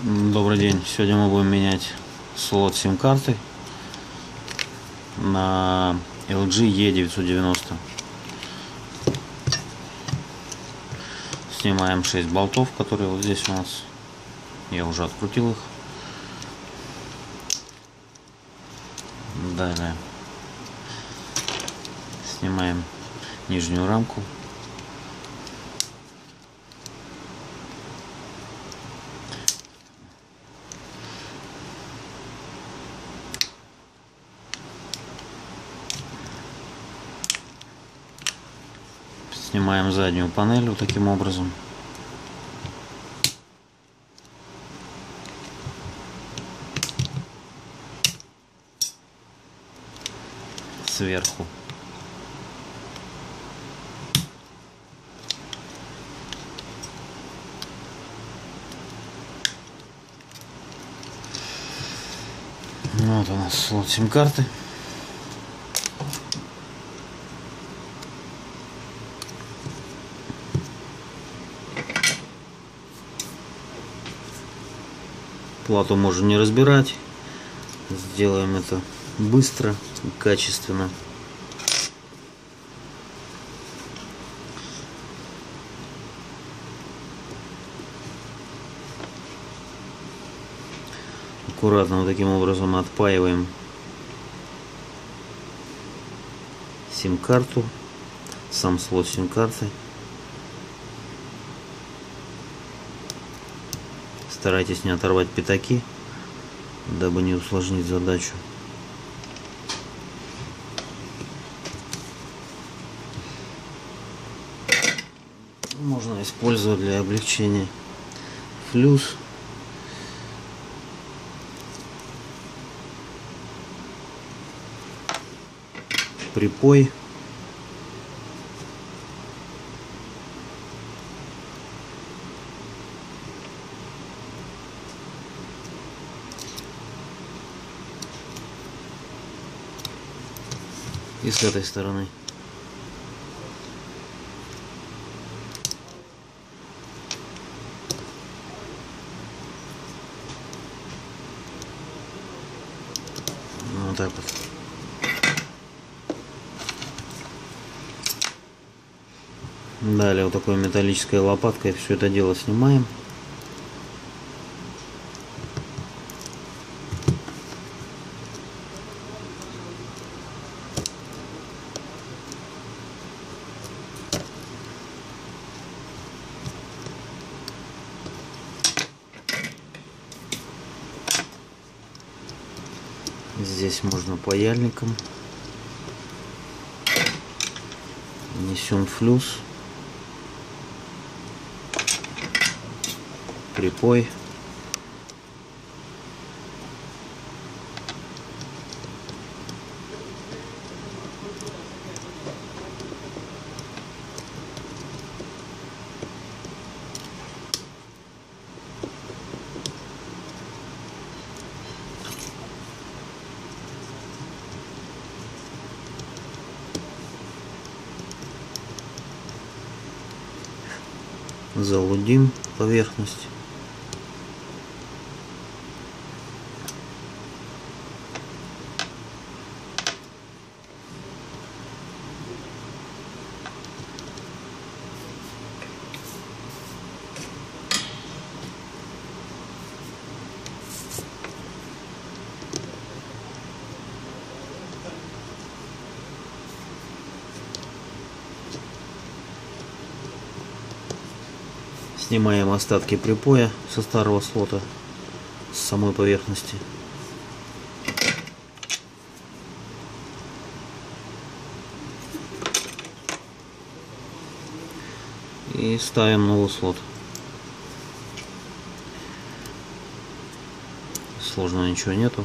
Добрый день. Сегодня мы будем менять слот сим-карты на LG E990. Снимаем 6 болтов, которые вот здесь у нас. Я уже открутил их. Далее снимаем нижнюю рамку. Снимаем заднюю панель вот таким образом. Сверху. Вот у нас слот сим-карты. Плату можем не разбирать. Сделаем это быстро и качественно. Аккуратно вот таким образом отпаиваем сим-карту, сам слот сим-карты. Старайтесь не оторвать пятаки, дабы не усложнить задачу. Можно использовать для облегчения флюс. Припой. И с этой стороны. Вот так вот. Далее вот такой металлической лопаткой все это дело снимаем. Здесь можно паяльником. Несем флюс. Припой. Залудим поверхность. Снимаем остатки припоя со старого слота с самой поверхности. И ставим новый слот. Сложного ничего нету.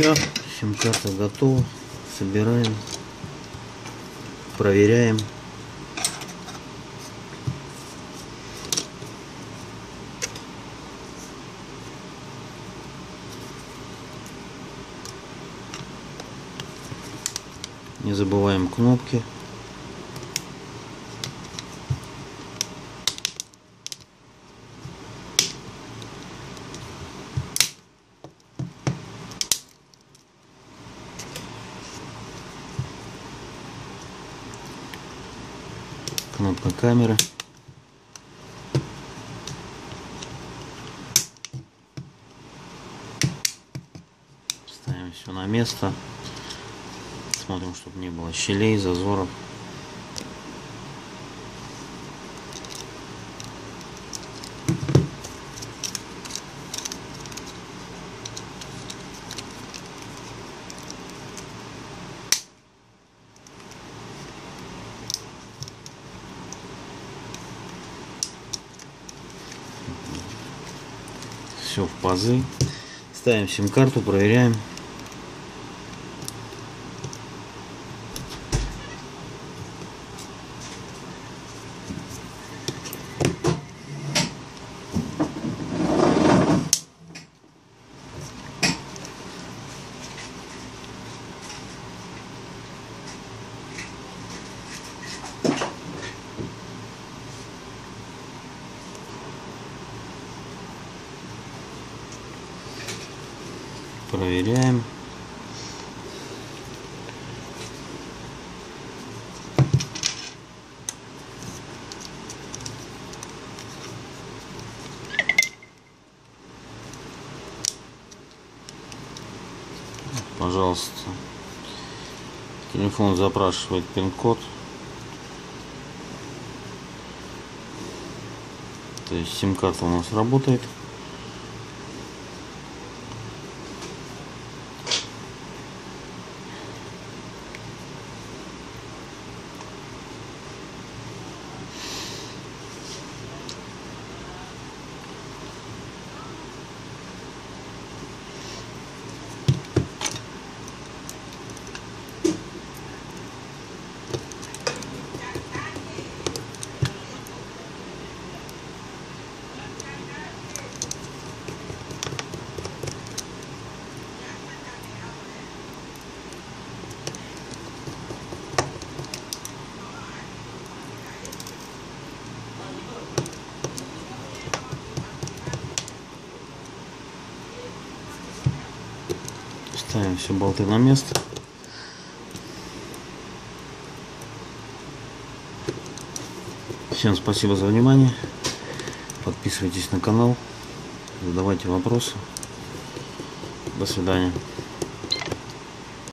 Все, сим-карта готова. Собираем. Проверяем. Не забываем кнопки. Кнопка камеры. Ставим все на место. Смотрим, чтобы не было щелей, зазоров. Все в пазы. Ставим сим-карту, проверяем. Проверяем. Пожалуйста. Телефон запрашивает пин-код. То есть сим-карта у нас работает. Ставим все болты на место. Всем спасибо за внимание. Подписывайтесь на канал, задавайте вопросы. До свидания.